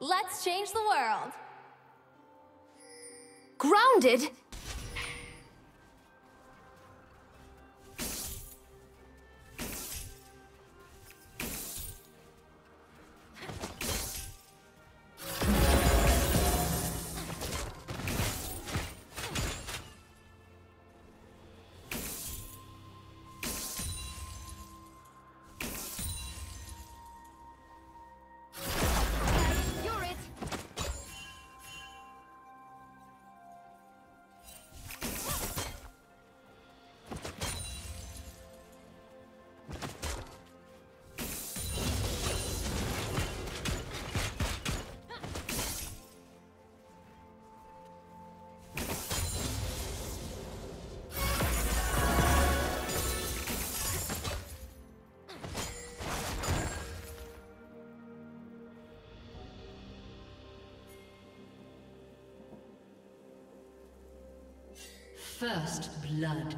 Let's change the world. Grounded? First blood.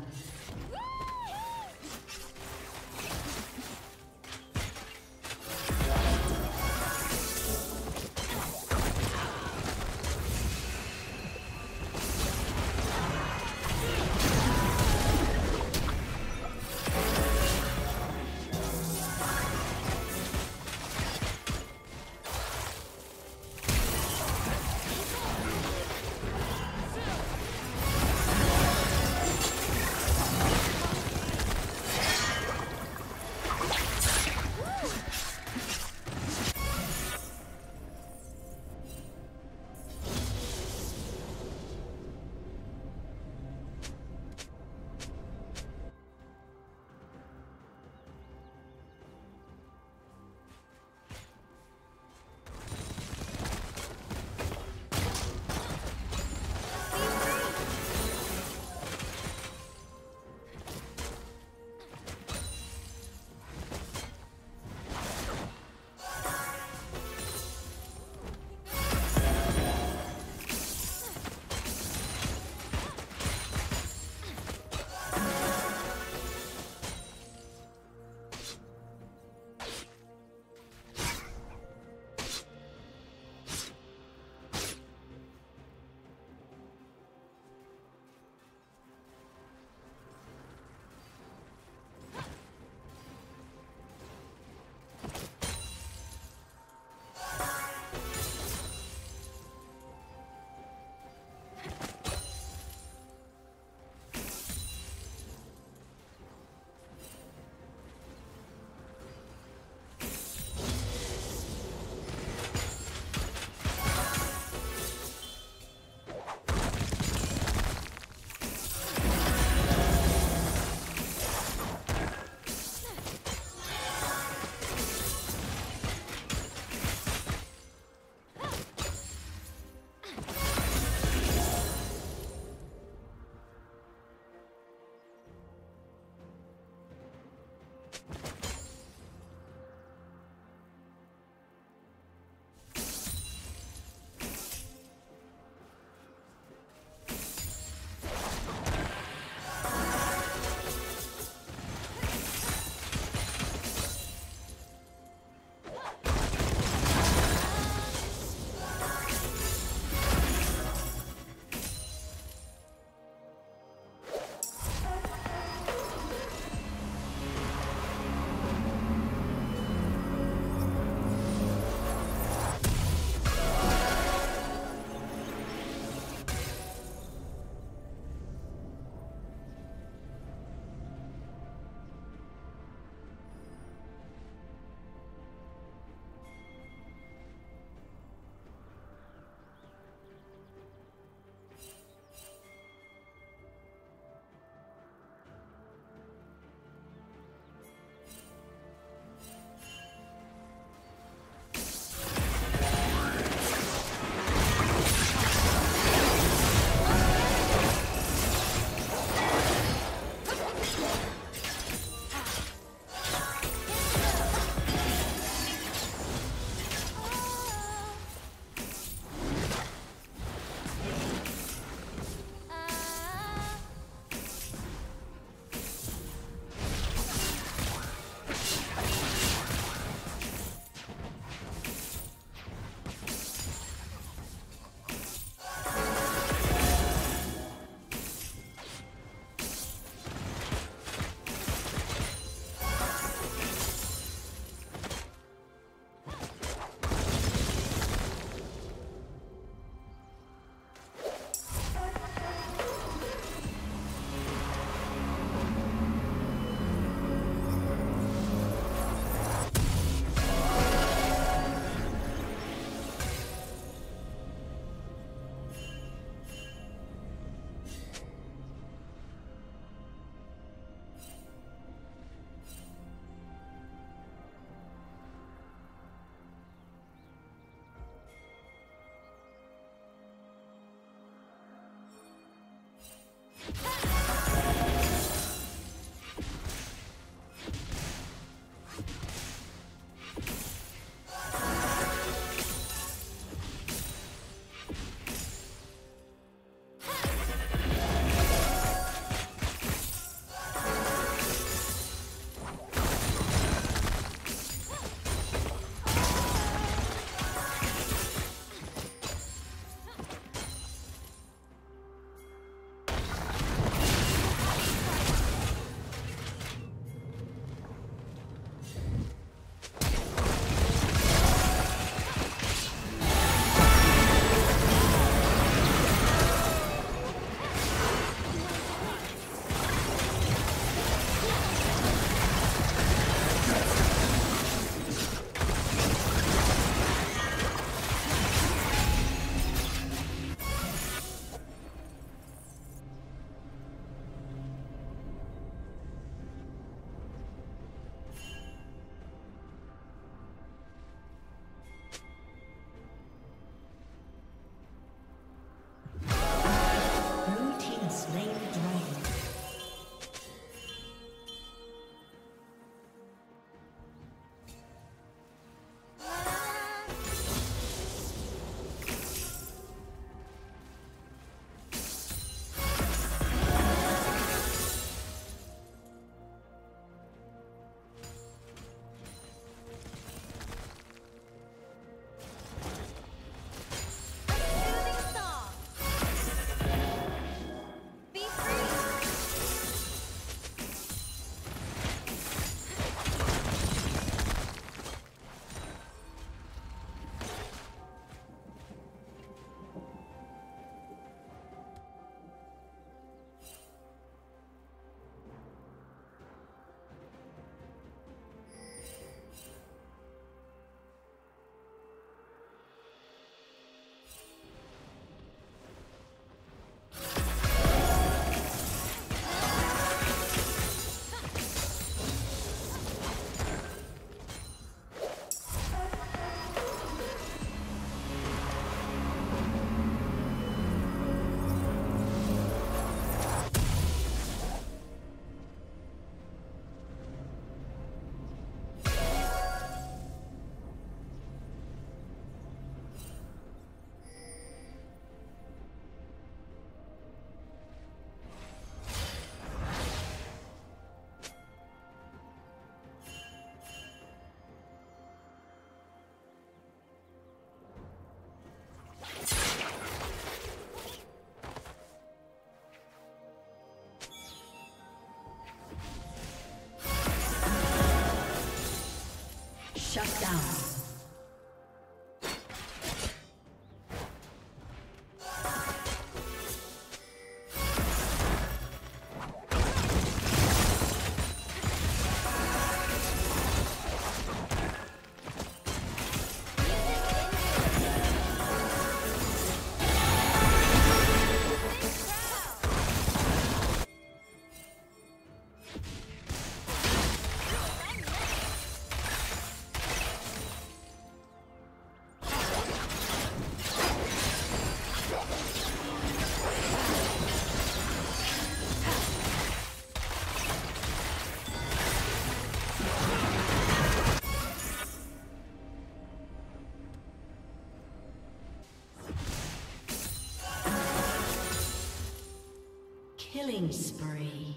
Spree.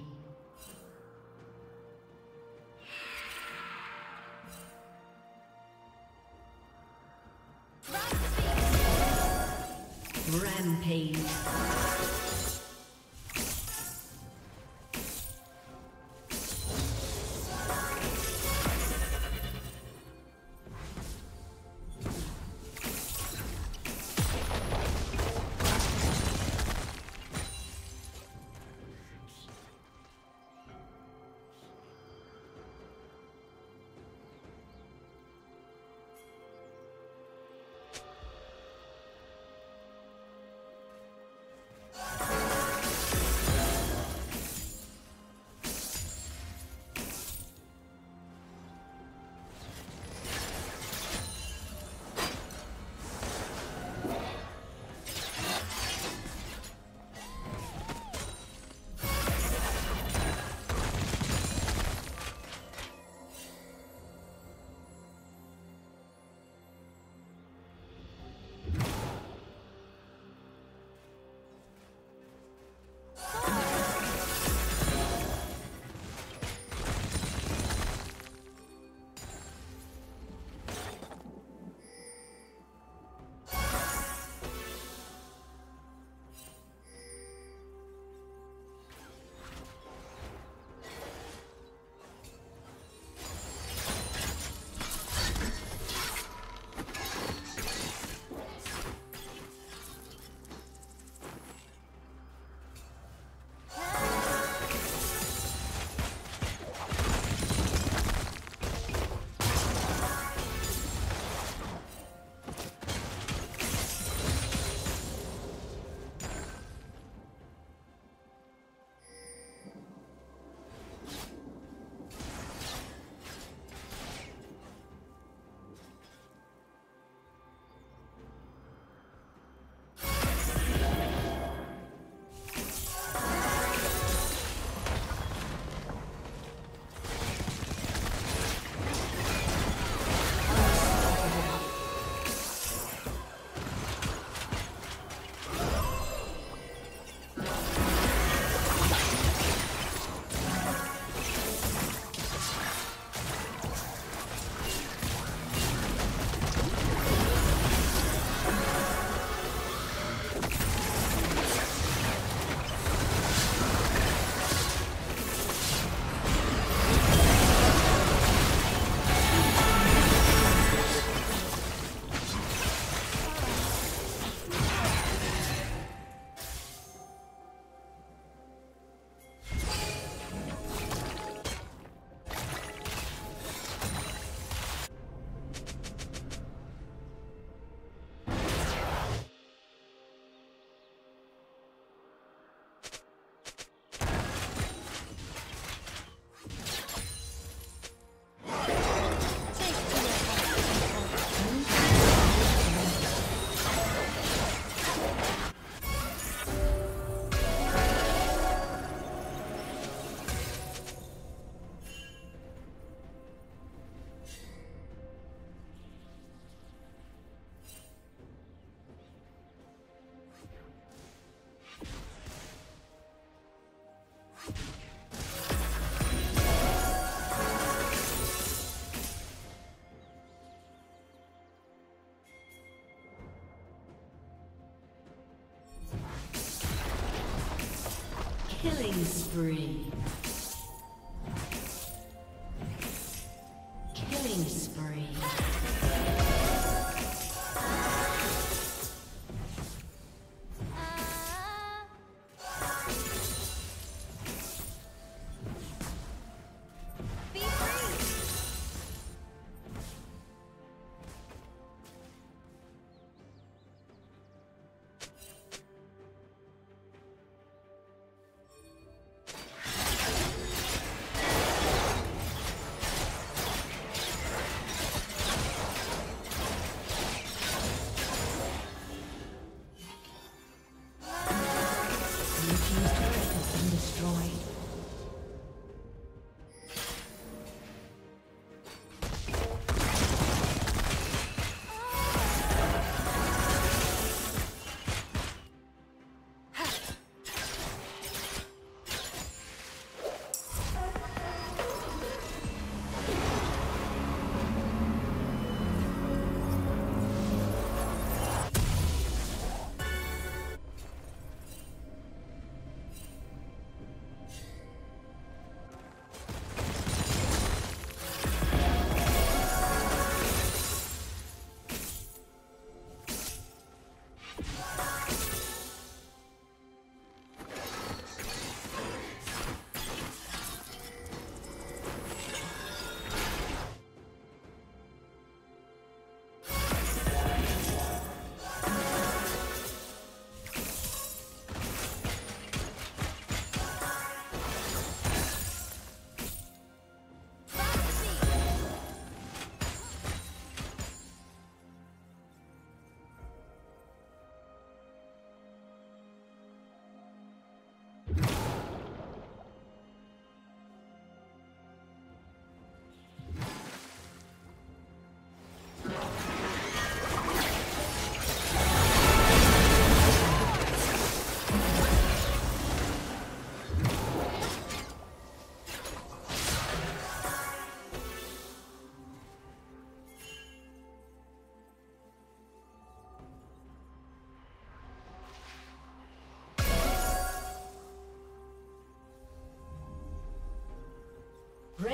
Killing spree.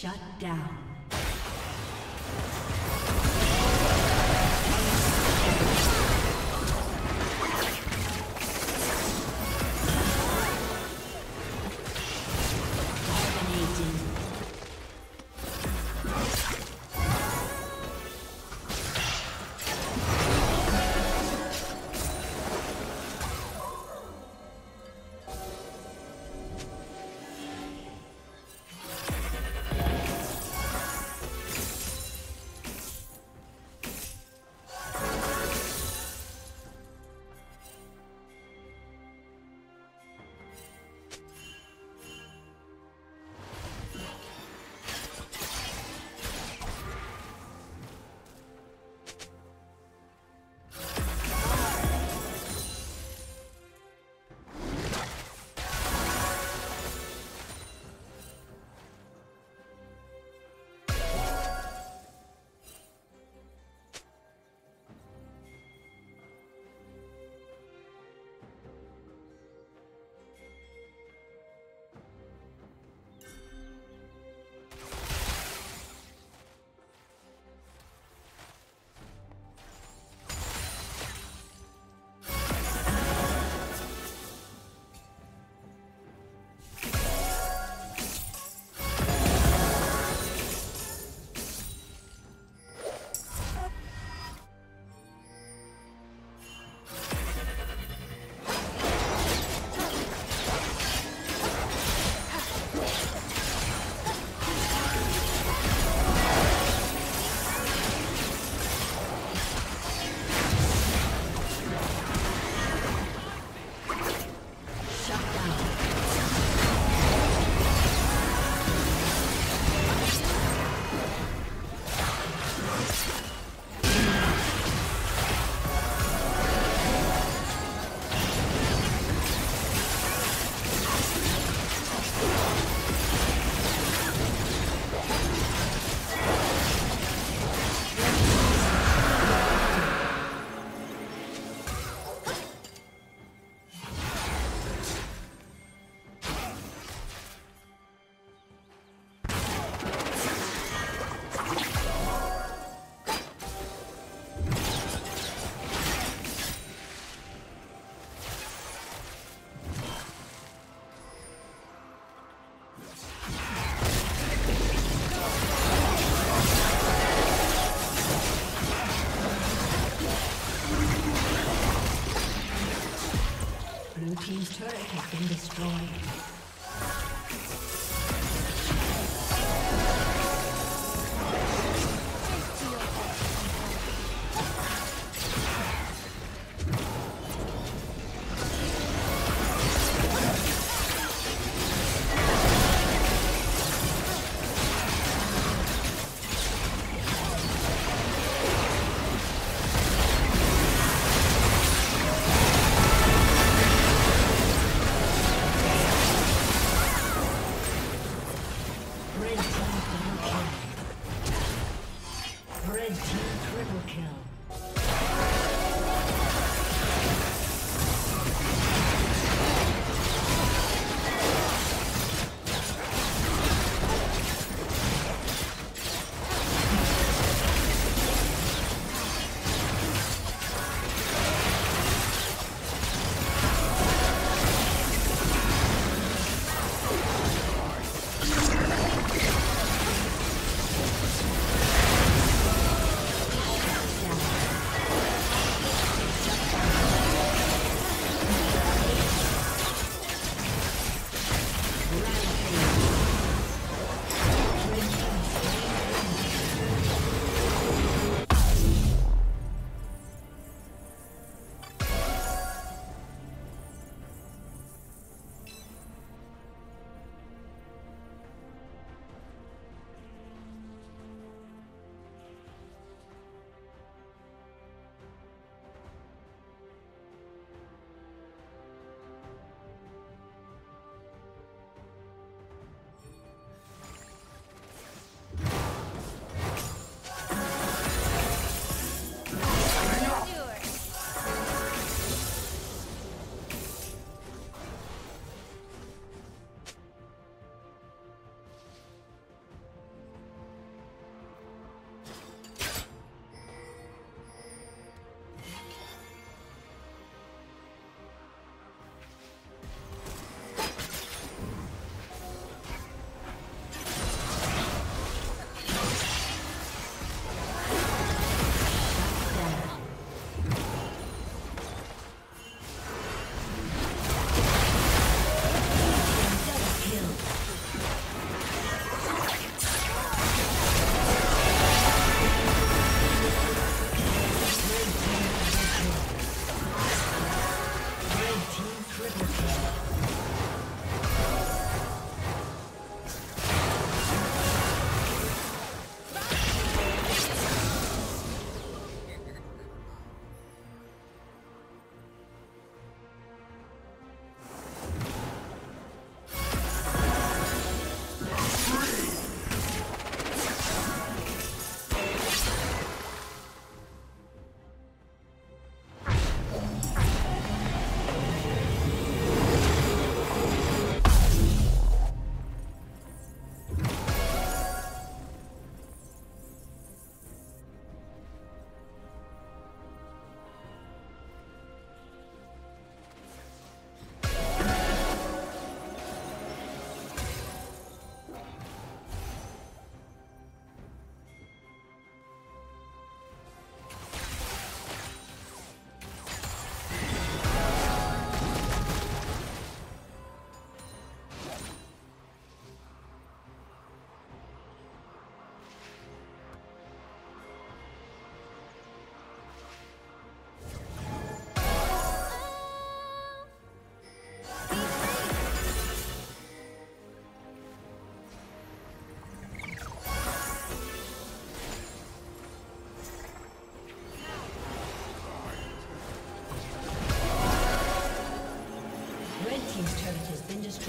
Shut down.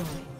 Destroyed.